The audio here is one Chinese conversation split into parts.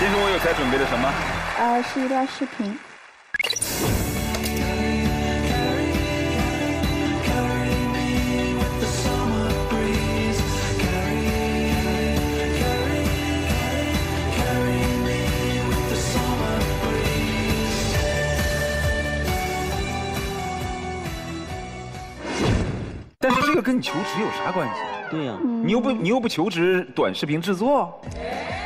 今天我有才准备的什么？呃，是一段视频。但是这个跟你求职有啥关系？对呀，你又不你又不求职短视频制作，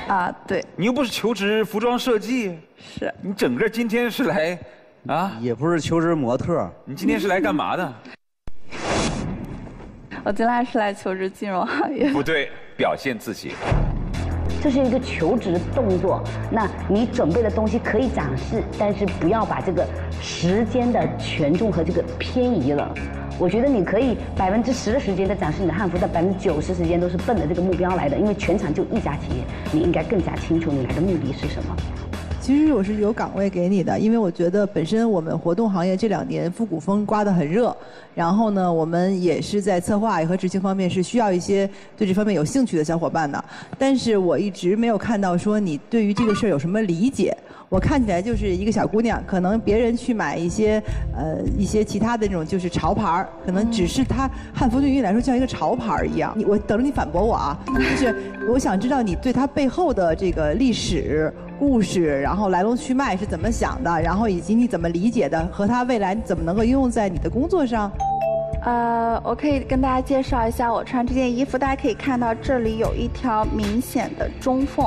啊，对，你又不是求职服装设计，是你整个今天是来啊？也不是求职模特，你今天是来干嘛的？我今天是来求职金融行业。不对，表现自己。这是一个求职的动作，那你准备的东西可以展示，但是不要把这个时间的权重和这个偏移了。我觉得你可以百分之十的时间在展示你的汉服，但百分之九十时间都是奔着这个目标来的，因为全场就一家企业，你应该更加清楚你来的目的是什么。其实我是有岗位给你的，因为我觉得本身我们活动行业这两年复古风刮得很热，然后呢，我们也是在策划和执行方面是需要一些对这方面有兴趣的小伙伴的。但是我一直没有看到说你对于这个事儿有什么理解。我看起来就是一个小姑娘，可能别人去买一些呃一些其他的那种就是潮牌儿，可能只是它汉服对于你来说像一个潮牌儿一样。你我等着你反驳我啊，就是我想知道你对它背后的这个历史。故事，然后来龙去脉是怎么想的，然后以及你怎么理解的，和它未来怎么能够应用在你的工作上？呃，我可以跟大家介绍一下我穿这件衣服，大家可以看到这里有一条明显的中缝，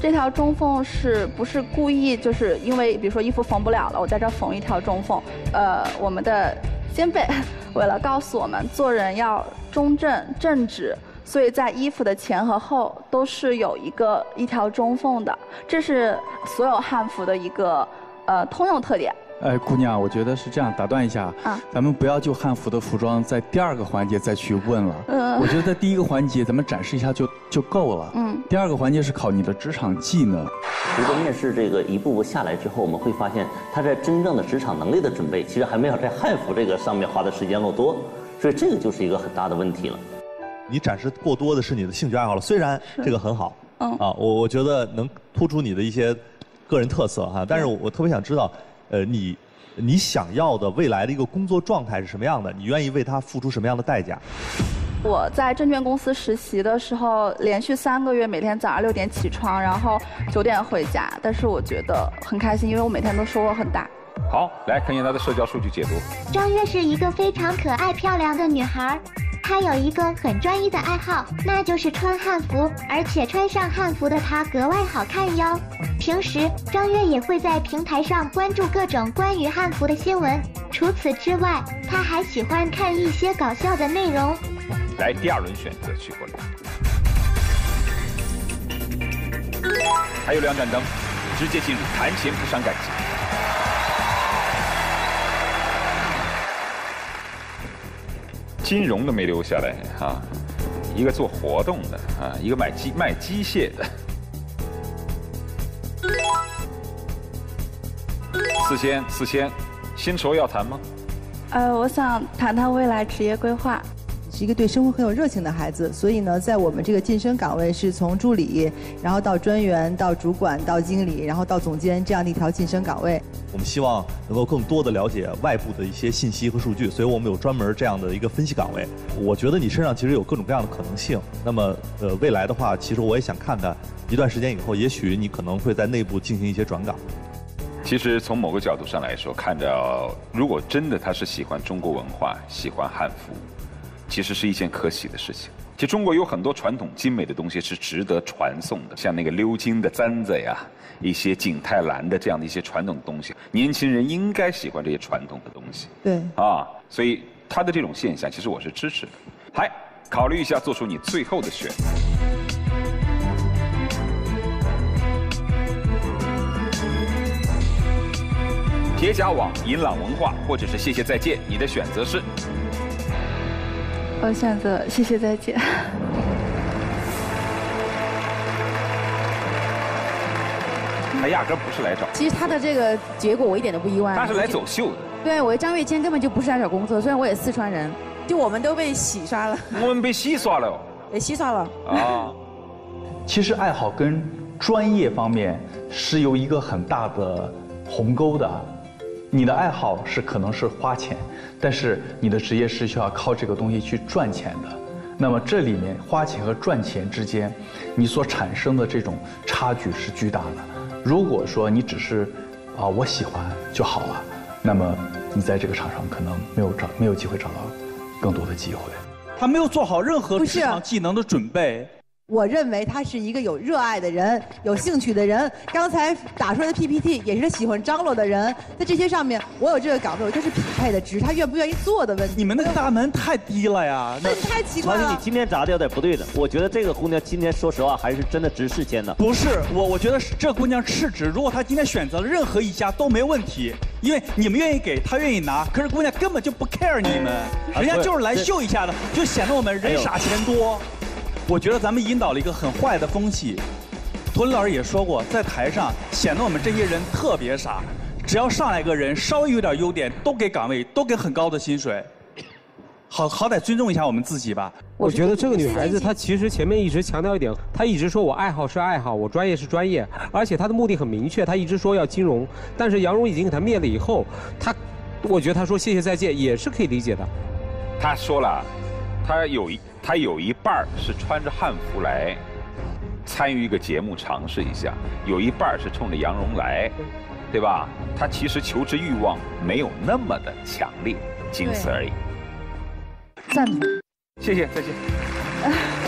这条中缝是不是故意？就是因为比如说衣服缝不了了，我在这缝一条中缝。呃，我们的先辈为了告诉我们做人要中正正直。所以在衣服的前和后都是有一个一条中缝的，这是所有汉服的一个呃通用特点。哎，姑娘，我觉得是这样，打断一下，啊，咱们不要就汉服的服装在第二个环节再去问了。嗯，我觉得在第一个环节咱们展示一下就就够了。嗯，第二个环节是考你的职场技能。随着面试这个一步步下来之后，我们会发现他在真正的职场能力的准备，其实还没有在汉服这个上面花的时间够多，所以这个就是一个很大的问题了。你展示过多的是你的兴趣爱好了，虽然这个很好，嗯啊，我我觉得能突出你的一些个人特色哈，但是我特别想知道，呃，你你想要的未来的一个工作状态是什么样的？你愿意为他付出什么样的代价？我在证券公司实习的时候，连续三个月每天早上六点起床，然后九点回家，但是我觉得很开心，因为我每天都收获很大。好，来看一下她的社交数据解读。张悦是一个非常可爱漂亮的女孩。他有一个很专一的爱好，那就是穿汉服，而且穿上汉服的他格外好看哟。平时张悦也会在平台上关注各种关于汉服的新闻，除此之外，他还喜欢看一些搞笑的内容。来，第二轮选择去过来，还有两盏灯，直接进入谈钱不伤感情。金融的没留下来啊，一个做活动的啊，一个卖机卖机械的。四千四千，薪酬要谈吗？呃，我想谈谈未来职业规划。是一个对生活很有热情的孩子，所以呢，在我们这个晋升岗位是从助理，然后到专员，到主管，到经理，然后到总监这样的一条晋升岗位。我们希望能够更多的了解外部的一些信息和数据，所以我们有专门这样的一个分析岗位。我觉得你身上其实有各种各样的可能性。那么，呃，未来的话，其实我也想看看，一段时间以后，也许你可能会在内部进行一些转岗。其实从某个角度上来说，看着如果真的他是喜欢中国文化，喜欢汉服。其实是一件可喜的事情。其实中国有很多传统精美的东西是值得传颂的，像那个鎏金的簪子呀，一些景泰蓝的这样的一些传统的东西，年轻人应该喜欢这些传统的东西。对。啊，所以他的这种现象，其实我是支持的。还，考虑一下，做出你最后的选择。铁甲网、银朗文化，或者是谢谢再见，你的选择是？我选择谢谢再见。他压根不是来找。其实他的这个结果我一点都不意外。他是来走秀的。对，我张卫健根本就不是来找工作，虽然我也四川人，就我们都被洗刷了。我们被洗刷了。被洗刷了。啊。其实爱好跟专业方面是有一个很大的鸿沟的。你的爱好是可能是花钱，但是你的职业是需要靠这个东西去赚钱的。那么这里面花钱和赚钱之间，你所产生的这种差距是巨大的。如果说你只是啊我喜欢就好了，那么你在这个场上可能没有找没有机会找到更多的机会。他没有做好任何职场技能的准备。我认为他是一个有热爱的人，有兴趣的人。刚才打出来的 PPT 也是喜欢张罗的人，在这些上面，我有这个岗位，我就是匹配的，只是他愿不愿意做的问题。你们那个大门太低了呀！那你太奇怪了。而且你今天砸的有点不对的，我觉得这个姑娘今天说实话还是真的值四千的。不是我，我觉得这姑娘赤值。如果她今天选择了任何一家都没问题，因为你们愿意给她愿意拿。可是姑娘根本就不 care 你们，人家就是来秀一下的，就显得我们人傻钱多。我觉得咱们引导了一个很坏的风气。涂老师也说过，在台上显得我们这些人特别傻。只要上来个人稍微有点优点，都给岗位，都给很高的薪水。好好歹尊重一下我们自己吧。我觉得这个女孩子她其实前面一直强调一点，她一直说我爱好是爱好，我专业是专业，而且她的目的很明确，她一直说要金融。但是杨蓉已经给她灭了以后，她，我觉得她说谢谢再见也是可以理解的。她说了，她有一。他有一半是穿着汉服来参与一个节目，尝试一下；有一半是冲着杨蓉来，对吧？他其实求知欲望没有那么的强烈，仅此而已。赞同。谢谢，再见。